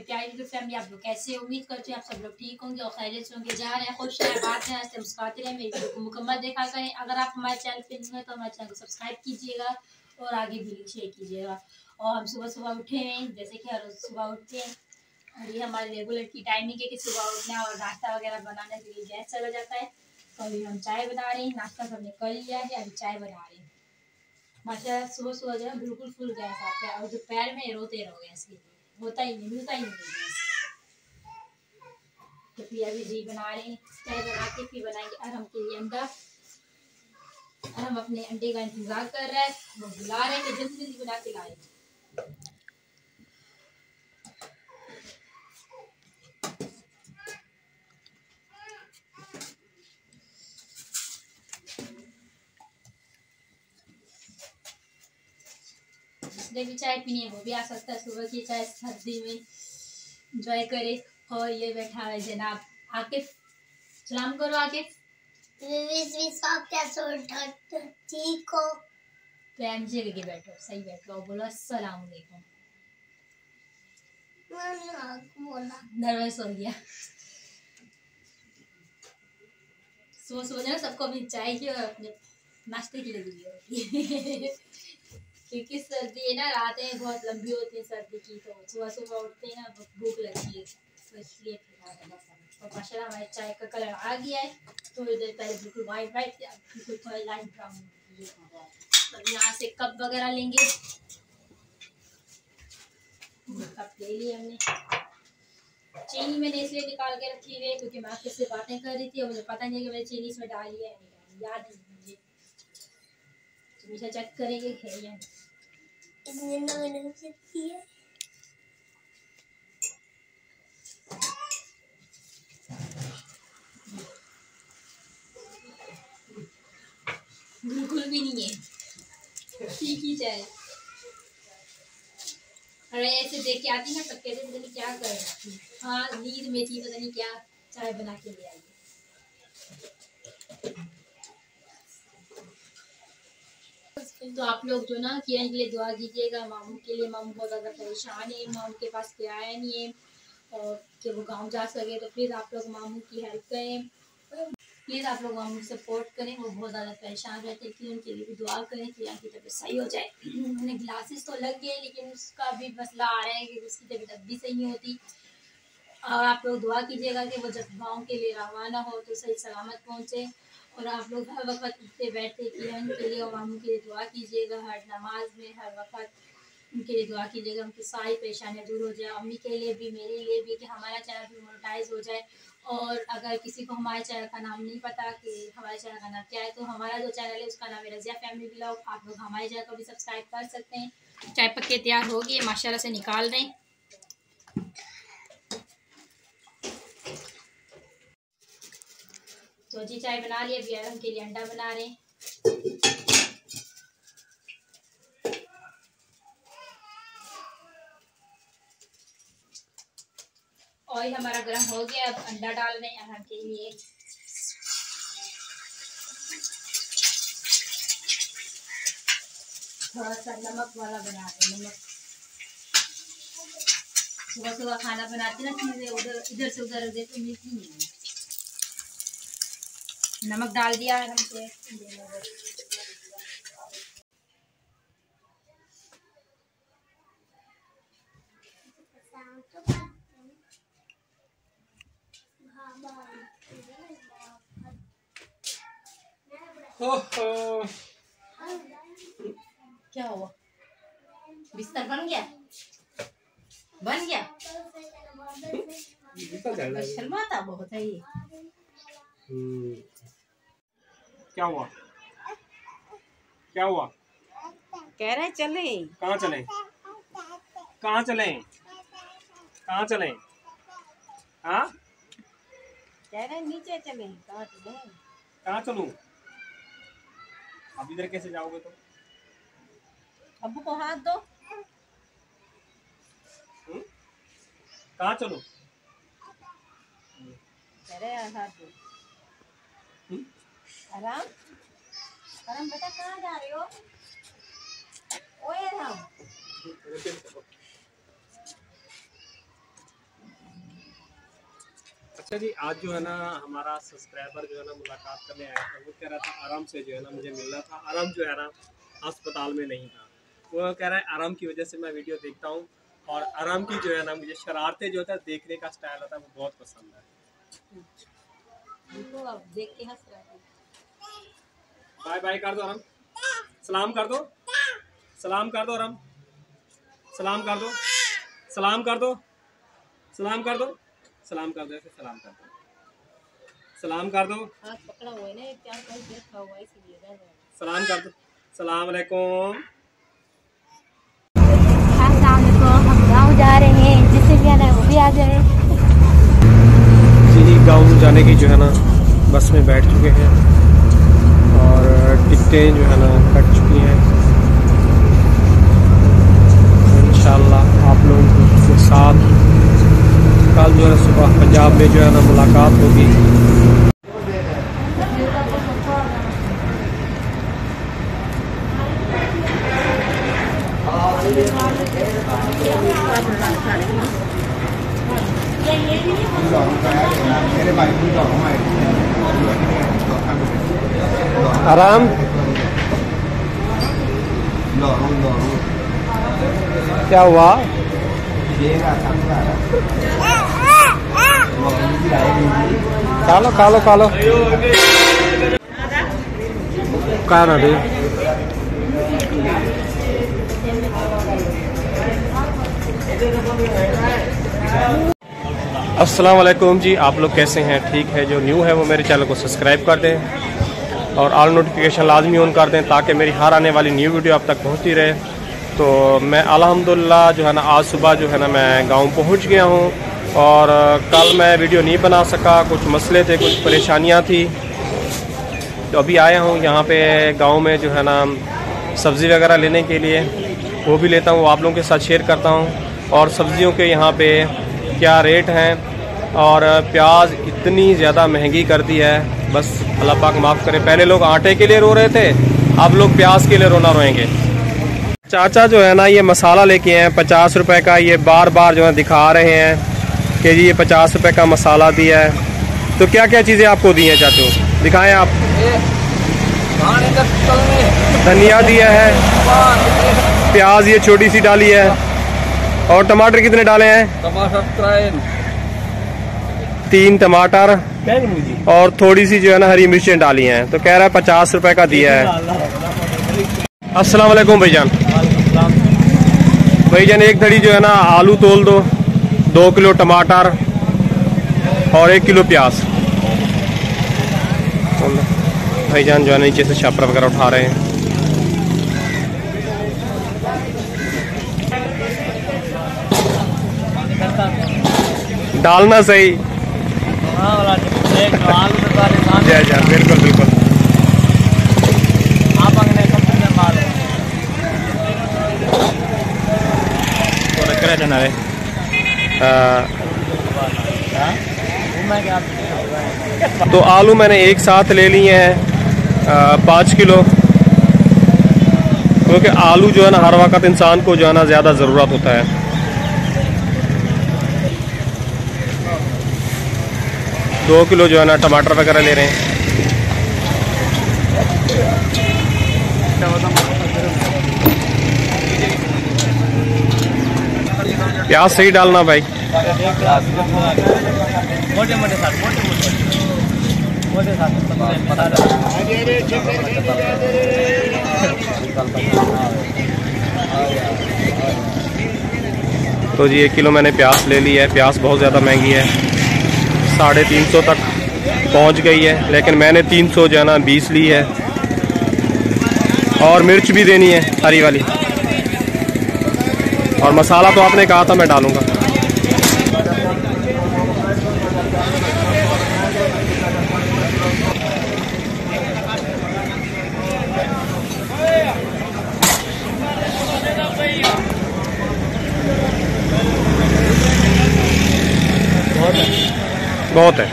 प्यारी YouTube family, आप लोग कैसे उम्मीद करती हूँ आप सब लोग ठीक होंगे और खैरियत होंगे। जहाँ रहे खुश रहे बात हैं, हँसते, मुस्कुराते रहे। मेरी वीडियो को मुकम्मल देखा करें। अगर आप हमारे चैनल पर नहीं हैं तो हमारे चैनल को सब्सक्राइब कीजिएगा और आगे भी शेयर कीजिएगा। और हम सुबह सुबह उठे हैं, जैसे कि हर रोज़ सुबह उठते हैं। और ये हमारे रेगुलर की टाइमिंग है कि सुबह उठना और नाश्ता वगैरह बनाने के लिए गैस चला जाता है। तो अभी हम चाय बना रहे हैं, नाश्ता हमने कर लिया है, अभी चाय बना रहे हैं। माशा सुबह सुबह जो है बिल्कुल फुल गैस आता है और दोपहर में रोते रहो गैस के लिए। होता ही नहीं, मिलता ही नहीं तो फिर अभी जी बना रहे हैं। चाय बना के फिर बनाएँगे अरहम के लिए अंडा। और हम अपने अंडे का इंतज़ार कर रहे हैं। वो बुला रहे हैं कि जल्दी जल्दी बना के लाए जिसने भी चाय पीनी है वो भी आ सकता है। सुबह की चाय सर्दी में इंजॉय करे। और ये बैठा है जनाब आकिफ। सलाम करो आकिफ। ठीक हो? प्रेम से लेके बैठो सही बैठो। और बोलो वालेकुम। नर्वस हो गया। सबको अपनी चाय की और अपने नाश्ते की लगी होती है। क्योंकि सर्दी है ना, रातें बहुत लंबी होती है सर्दी की तो सुबह सुबह उठते हैं ना भूख लगती है। तो इसलिए और माशाल्लाह हमारे चाय का कलर आ गया है। थोड़ी देर पहले बिल्कुल वाइट वाइट बिल्कुल थोड़ा लाइट ब्राउन अब यहाँ से कप वगैरह लेंगे। कप ले लिए हमने। चीनी मैंने इसलिए निकाल के रखी हुई है, क्योंकि मैं आपके से बातें कर रही थी, और मुझे पता नहीं कि मैंने चीनी इसमें डाली है याद नहीं। मुझे चेक करेंगे है है। बिल्कुल भी नहीं है। ठीक ही चाय अरे ऐसे देख के आती ना सब कहते पता नहीं क्या कर रही थी हाँ नींद में थी पता नहीं क्या चाय बना के ले आई। तो आप लोग जो ना किरण के लिए दुआ कीजिएगा। मामू के लिए मामू बहुत ज़्यादा परेशान है, मामू के पास कोई आया नहीं है। और कि वो गाँव जा सके तो प्लीज़ आप लोग मामू की हेल्प करें। प्लीज़ आप लोग मामू सपोर्ट करें, वो बहुत ज़्यादा परेशान रहते हैं कि उनके लिए भी दुआ करें कि की तबीयत सही हो जाए। उन्हें ग्लासेस तो लग गए, लेकिन उसका भी मसला आ रहा है कि उसकी तबीयत अब भी सही होती। और आप लोग दुआ कीजिएगा कि वो जब गाँव के लिए रवाना हो तो सही सलामत पहुँचे। और आप लोग हर वक्त उठते बैठते किरण के लिए और मामू के लिए दुआ कीजिएगा। हर नमाज़ में, हर वक्त उनके लिए दुआ कीजिएगा। उनकी सारी परेशानियाँ दूर हो जाए, अम्मी के लिए भी, मेरे लिए भी, कि हमारा चैनल भी मोनोटाइज हो जाए। और अगर किसी को हमारे चैनल का नाम नहीं पता कि हमारे चैनल का नाम क्या है तो हमारा जो चैनल है, उसका नाम है रजिया फैमिली ब्लॉग आप लोग हमारे चैनल को भी सब्सक्राइब कर सकते हैं। चाय पक्के तैयार होगी माशाल्लाह से निकाल दें। तो जी चाय बना लिया अभी हम के लिए अंडा बना रहे हैं। ऑयल हमारा गर्म हो गया, अब अंडा डाल रहे हैं हम के लिए। थोड़ा सा नमक वाला बना रहे नमक। सुबह सुबह खाना बनाते ना, चीज़ें उधर, इधर से उधर उधर मिलती नहीं है। नमक डाल दिया है हमसे। हो हो क्या हुआ? बिस्तर बन गया? बन गया? जाएगा शर्माता बहुत है ये। हम्म। क्या हुआ? क्या हुआ? कह रहे चले। कहाँ चले? कहाँ चले? कहाँ चले? हाँ? कह रहे नीचे चले। कहाँ चले? कहाँ चलूँ? अब इधर कैसे जाओगे तो अबू को हाथ दो। हम्म? कहाँ चलूँ? कह रहे हाथ दो। हम्म? आराम? आराम बेटा कहाँ जा रहे हो? ओए राम। अच्छा जी आज जो है ना हमारा सब्सक्राइबर जो है ना मुलाकात करने आया था। वो कह रहा था आराम से जो है ना मुझे मिलना था। आराम जो है ना अस्पताल में नहीं था। वो कह रहा है आराम की वजह से मैं वीडियो देखता हूँ और आराम की जो है ना मुझे शरारतें जो होता है देखने का स्टाइल होता है वो बहुत पसंद है। देखो अब देख के हंस रहा है। बाय बाय कर दो आराम सलाम कर दो। सलाम कर दो आराम सलाम कर दो। सलाम कर दो। सलाम कर दो। सलाम कर दो ऐसे सलाम कर दो। सलाम कर दो। सलाम कर दो। सलाम अलैकुम। हम गाँव जा रहे हैं जिससे भी आना है वो भी आ जाए। जी गाँव जाने की जो है ना बस में बैठ चुके हैं। और टिकटें जो है ना कट चुकी हैं। इंशाल्लाह आप लोगों के साथ कल जो है सुबह पंजाब में जो है ना मुलाकात होगी। आराम। क्या हुआ? खा लो खा लो खा का ना वालेकुम जी, आप लोग कैसे हैं? ठीक है, जो न्यू है वो मेरे चैनल को सब्सक्राइब कर दें। और ऑल नोटिफिकेशन लाजमी ऑन कर दें ताकि मेरी हर आने वाली न्यू वीडियो आप तक पहुँचती रहे। तो मैं अलहमदिल्ला जो है ना, आज सुबह जो है ना, मैं गाँव पहुँच गया हूँ और कल मैं वीडियो नहीं बना सका, कुछ मसले थे, कुछ परेशानियाँ थी। तो अभी आया हूँ यहाँ पे गाँव में जो है ना, सब्ज़ी वगैरह लेने के लिए। वो भी लेता हूँ, आप लोगों के साथ शेयर करता हूँ। और सब्ज़ियों के यहाँ पे क्या रेट हैं? और प्याज इतनी ज़्यादा महँगी कर दी है। बस अल्लाह पाक माफ़ करे। पहले लोग आटे के लिए रो रहे थे अब लोग प्याज के लिए रोना रोएँगे। चाचा जो है ना ये मसाला लेके आए हैं पचास रुपए का। ये बार बार जो है दिखा रहे हैं कि जी ये पचास रुपए का मसाला दिया है। तो क्या क्या चीज़ें आपको दी हैं चाचू? दिखाएँ आप। धनिया दिया है प्याज ये छोटी सी डाली है और टमाटर कितने डाले हैं? टमाटर तीन टमाटर। और थोड़ी सी जो है ना हरी मिर्चें डाली हैं। तो कह रहा है पचास रुपए का दिया है। अस्सलाम वालेकुम भाईजान। भाईजान, एक धड़ी जो है ना आलू तोल दो दो किलो टमाटर और एक किलो प्याज। भाईजान जो है नीचे से छापर वगैरह उठा रहे हैं। डालना सही। जय जय बिल्कुल बिल्कुल। हाँ। तो आलू मैंने एक साथ ले लिए हैं पाँच किलो। क्योंकि आलू जो है ना हर वक्त इंसान को जो है ना ज़्यादा ज़रूरत होता है। दो किलो जो है ना टमाटर वगैरह ले रहे हैं। प्याज सही डालना भाई। तो जी, एक किलो मैंने प्याज ले ली है। प्याज बहुत ज़्यादा महँगी है। साढ़े तीन सौ तक पहुँच गई है, लेकिन मैंने तीन सौ जो है ना बीस ली है। और मिर्च भी देनी है, हरी वाली। और मसाला तो आपने कहा था मैं डालूँगा। बहुत है।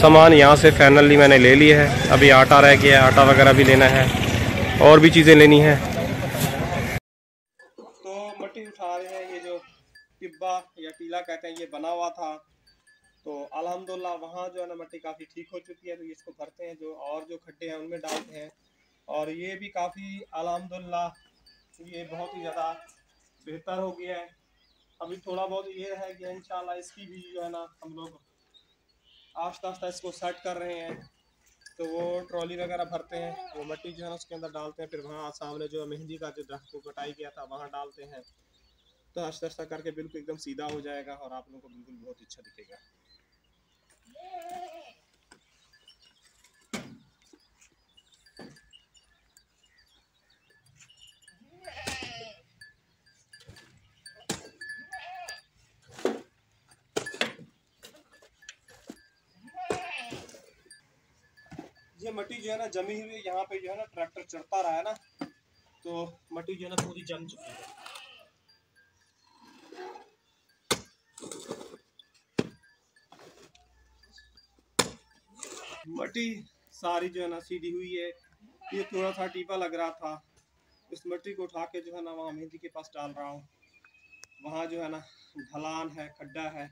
सामान यहाँ से फाइनली मैंने ले लिया है। अभी आटा रह गया है, आटा वगैरह भी लेना है। और भी चीज़ें लेनी है। तो मट्टी उठा रहे हैं, ये जो टिब्बा या टीला कहते हैं, ये बना हुआ था। तो अल्हम्दुलिल्लाह वहाँ जो है ना मट्टी काफ़ी ठीक हो चुकी है तो इसको भरते हैं, जो और जो खड्डे हैं उनमें डालते हैं। और ये भी काफ़ी अलहमदुल्ला ये बहुत ही ज़्यादा बेहतर हो गया है। अभी थोड़ा बहुत ये है कि इंशाल्लाह इसकी भी जो है ना हम लोग आस्ता आस्ता इसको सेट कर रहे हैं। तो वो ट्रॉली वगैरह भरते हैं, वो मट्टी जो है ना उसके अंदर डालते हैं, फिर वहाँ सामने जो मेहंदी का जो दरख्त को कटाई किया था, वहाँ डालते हैं। तो आस्ता आस्ता करके बिल्कुल एकदम सीधा हो जाएगा और आप लोगों को बिल्कुल बहुत अच्छा दिखेगा। ये मट्टी जो है ना जमी हुई यहाँ पे जो है ना ट्रैक्टर चढ़ता रहा है ना तो मट्टी जो है ना पूरी जम चुकी है। मट्टी सारी जो है ना सीधी हुई है। ये थोड़ा सा टीपा लग रहा था। इस मट्टी को उठा के जो है ना वहाँ मेहंदी के पास डाल रहा हूँ। वहाँ जो है ना ढलान है, खड्डा है।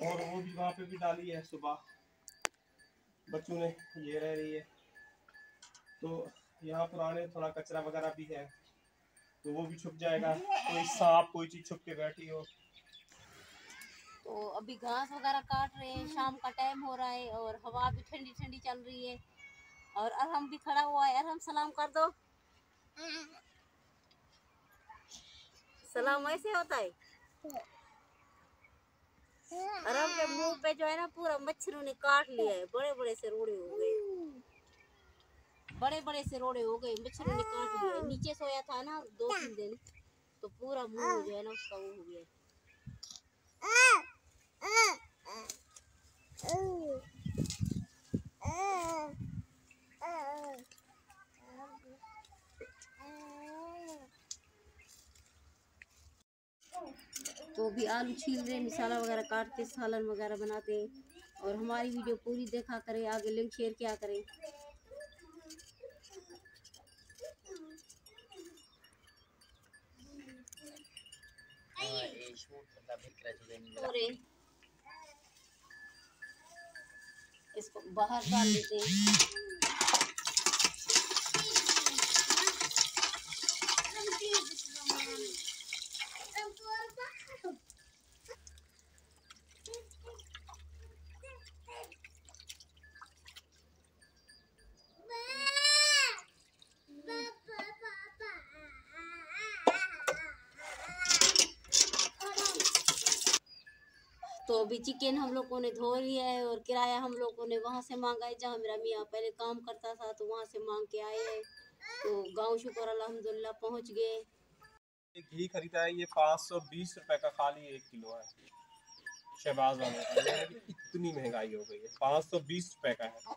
और वो भी वहाँ पे भी डाली है सुबह। बच्चों ने ये रह रही है। तो यहाँ पुराने थोड़ा कचरा वगैरह भी है। तो वो भी छुप जाएगा। कोई सांप कोई चीज़ छुप के बैठी हो। तो अभी घास वगैरह काट रहे हैं। शाम का टाइम हो रहा है और हवा भी ठंडी ठंडी चल रही है। और अरहम भी खड़ा हुआ है। अरहम सलाम कर दो। सलाम ऐसे होता है अरहम के मुँह पे जो है ना पूरा मच्छरों ने काट लिया है बड़े बड़े से रोड़े हो गए। बड़े बड़े से रोड़े हो गए, मच्छरों ने काट लिया नीचे सोया था ना दो तीन दिन तो पूरा मुँह जो है ना उसका वो हो गया। तो अभी आलू छील रहे मिसाला वगैरह काटते सालन वगैरह बनाते और हमारी वीडियो पूरी देखा करें आगे लिंक शेयर किया करें। इसको बाहर डाल देते हैं। तो अभी चिकन हम लोगों ने धो लिया है और किराया हम लोगों ने वहाँ से मांगा है, जहाँ मेरा मियाँ पहले काम करता था तो वहाँ से मांग के आए हैं। तो गाँव शुक्र अल्हम्दुलिल्लाह पहुँच गए। घी खरीदा है, ये पाँच सौ बीस रुपए का खाली एक किलो है। शहबाज वाले इतनी महँगाई हो गई है, पाँच सौ बीस रुपए का है।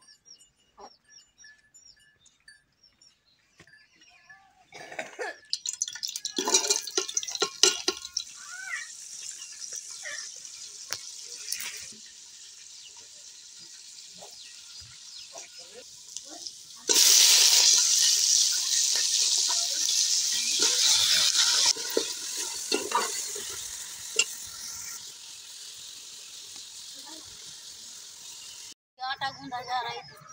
जा रही है।